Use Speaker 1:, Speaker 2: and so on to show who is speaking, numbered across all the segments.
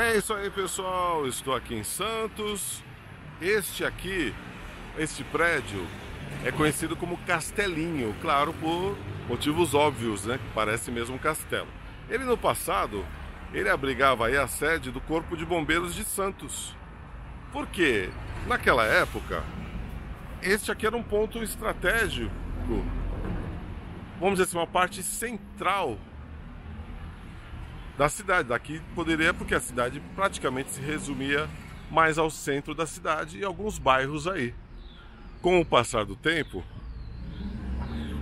Speaker 1: É isso aí, pessoal. Estou aqui em Santos. Este aqui, este prédio, é conhecido como Castelinho, claro, por motivos óbvios, né? Parece mesmo um castelo. Ele no passado, ele abrigava aí a sede do Corpo de Bombeiros de Santos. Porque naquela época, este aqui era um ponto estratégico, vamos dizer assim, uma parte central da cidade. Daqui poderia, porque a cidade praticamente se resumia mais ao centro da cidade e alguns bairros aí. Com o passar do tempo,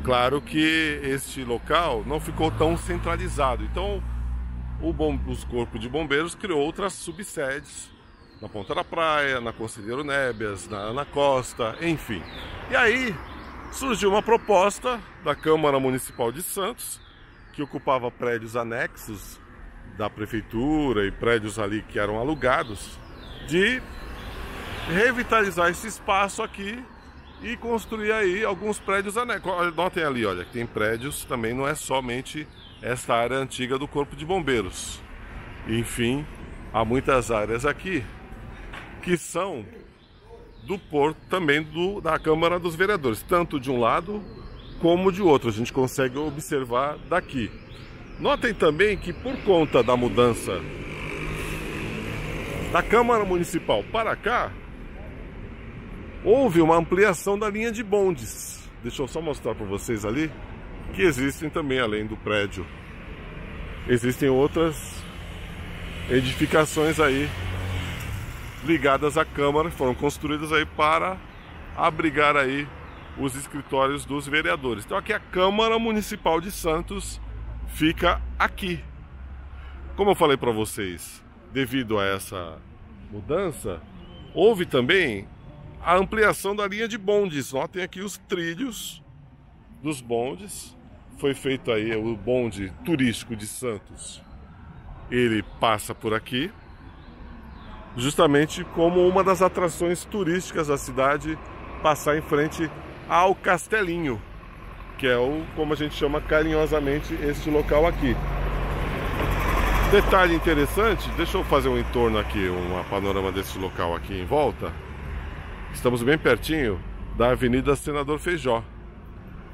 Speaker 1: claro que este local não ficou tão centralizado. Então, bom, os corpos de bombeiros criou outras subsedes na Ponta da Praia, na Conselheiro Nébias, na Ana Costa, enfim. E aí surgiu uma proposta da Câmara Municipal de Santos, que ocupava prédios anexos da prefeitura e prédios ali que eram alugados, de revitalizar esse espaço aqui e construir aí alguns prédios anexos. Notem ali, olha, que tem prédios também, não é somente esta área antiga do Corpo de Bombeiros. Enfim, há muitas áreas aqui que são do porto também do, da Câmara dos Vereadores, tanto de um lado como de outro. A gente consegue observar daqui. Notem também que por conta da mudança da Câmara Municipal para cá, houve uma ampliação da linha de bondes. Deixa eu só mostrar para vocês ali que existem também além do prédio. Existem outras edificações aí ligadas à Câmara, foram construídas aí para abrigar aí os escritórios dos vereadores. Então aqui é a Câmara Municipal de Santos fica aqui. Como eu falei para vocês, devido a essa mudança, houve também a ampliação da linha de bondes. Notem aqui os trilhos dos bondes. Foi feito aí o bonde turístico de Santos. Ele passa por aqui, justamente como uma das atrações turísticas da cidade, passar em frente ao Castelinho que é o, como a gente chama carinhosamente este local aqui. Detalhe interessante, deixa eu fazer um entorno aqui, um panorama desse local aqui em volta. Estamos bem pertinho da Avenida Senador Feijó,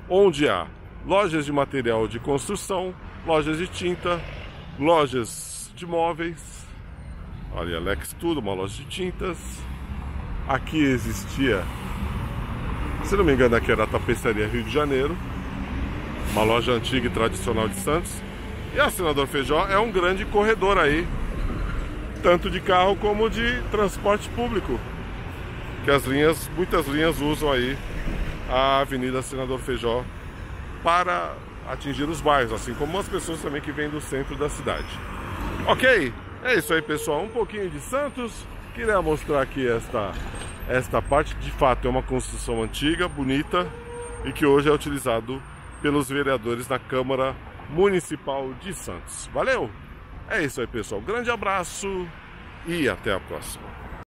Speaker 1: onde há lojas de material de construção, lojas de tinta, lojas de móveis. Olha, Alex Tudo, uma loja de tintas. Aqui existia, se não me engano, aqui era a Tapeçaria Rio de Janeiro uma loja antiga e tradicional de Santos. E a Senador Feijó é um grande corredor aí, tanto de carro como de transporte público, que as linhas, muitas linhas usam aí a Avenida Senador Feijó para atingir os bairros, assim como as pessoas também que vêm do centro da cidade. Ok, é isso aí pessoal, um pouquinho de Santos, queria mostrar aqui esta, esta parte, de fato é uma construção antiga, bonita e que hoje é utilizado pelos vereadores da Câmara Municipal de Santos. Valeu? É isso aí, pessoal. Grande abraço e até a próxima.